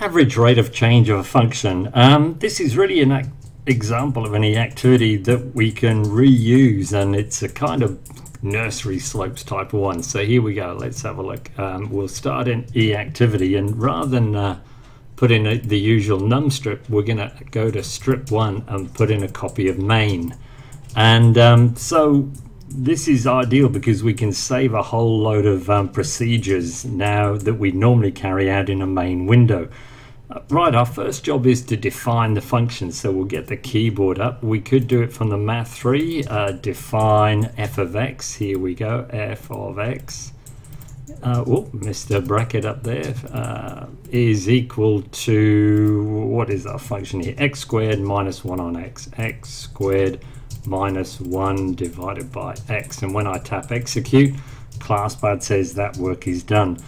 average rate of change of a function. Um, this is really an example of any activity that we can reuse and it's a kind of nursery slopes type one. So here we go, let's have a look. Um, we'll start in E activity and rather than uh, put in a, the usual num strip, we're going to go to strip one and put in a copy of main. And um, so this is ideal because we can save a whole load of um, procedures now that we normally carry out in a main window. Uh, right, our first job is to define the function, so we'll get the keyboard up. We could do it from the math 3, uh, define f of x, here we go, f of x, uh, oh, Mr. Bracket up there uh, is equal to, what is our function here? x squared minus 1 on x, x squared minus 1 divided by x. And when I tap execute, ClassPad says that work is done.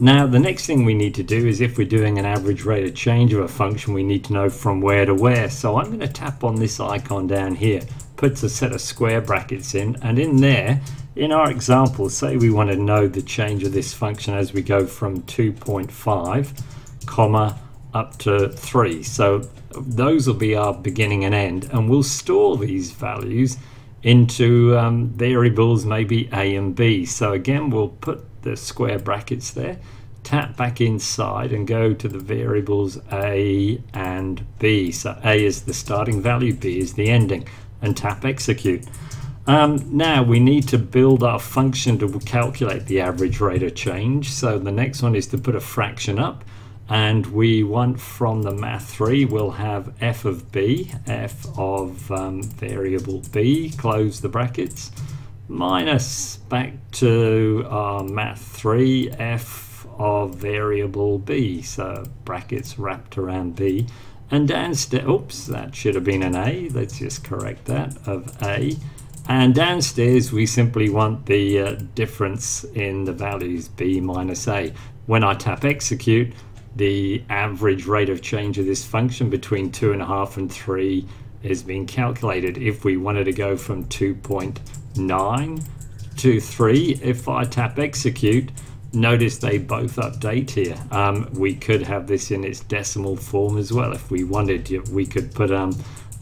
Now the next thing we need to do is if we're doing an average rate of change of a function we need to know from where to where. So I'm going to tap on this icon down here, puts a set of square brackets in and in there in our example say we want to know the change of this function as we go from 2.5 comma up to 3. So those will be our beginning and end and we'll store these values into um, variables maybe a and b so again we'll put the square brackets there. Tap back inside and go to the variables a and b. So a is the starting value b is the ending and tap execute. Um, now we need to build our function to calculate the average rate of change. So the next one is to put a fraction up and we want from the math 3 we'll have f of b f of um, variable b close the brackets minus back to our math 3 f of variable b so brackets wrapped around b. And downstairs oops that should have been an a. Let's just correct that of a. And downstairs we simply want the uh, difference in the values b minus a. When I tap execute the average rate of change of this function between two and a half and three is being calculated. If we wanted to go from 2.9 to 3, if I tap execute, notice they both update here. Um, we could have this in its decimal form as well. If we wanted, we could put um,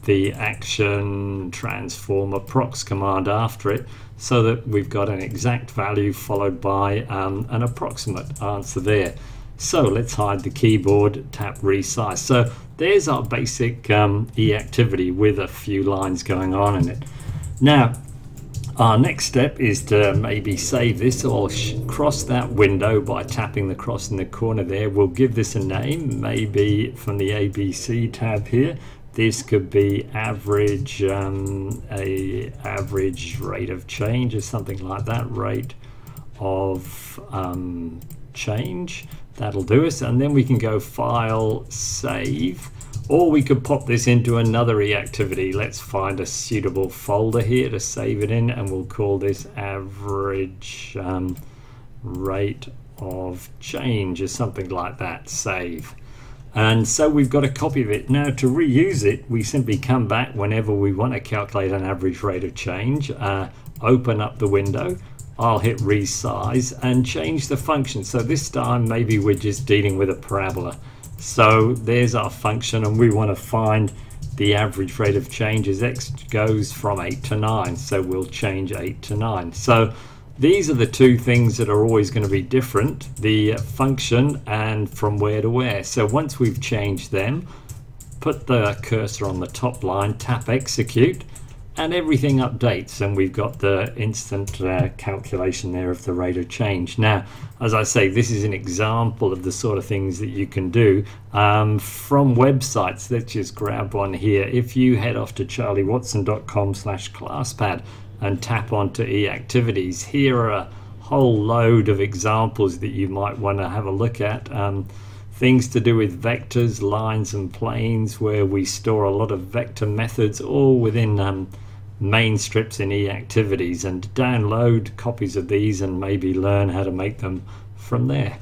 the action transform approx command after it so that we've got an exact value followed by um, an approximate answer there. So let's hide the keyboard, tap resize. So there's our basic um, E activity with a few lines going on in it. Now, our next step is to maybe save this or cross that window by tapping the cross in the corner there. We'll give this a name, maybe from the ABC tab here. This could be average, um, a average rate of change or something like that, rate of um, change. That'll do us. And then we can go file save or we could pop this into another reactivity. Let's find a suitable folder here to save it in and we'll call this average um, rate of change or something like that. Save. And so we've got a copy of it. Now to reuse it we simply come back whenever we want to calculate an average rate of change uh, open up the window I'll hit resize and change the function. So this time maybe we're just dealing with a parabola. So there's our function and we want to find the average rate of change as x goes from 8 to 9. So we'll change 8 to 9. So these are the two things that are always going to be different, the function and from where to where. So once we've changed them, put the cursor on the top line, tap execute, and everything updates and we've got the instant uh, calculation there of the rate of change. Now as I say this is an example of the sort of things that you can do um, from websites. Let's just grab one here. If you head off to charliewatson.com slash classpad and tap onto e-activities here are a whole load of examples that you might want to have a look at. Um, things to do with vectors, lines and planes where we store a lot of vector methods all within um, main strips in e-activities and download copies of these and maybe learn how to make them from there.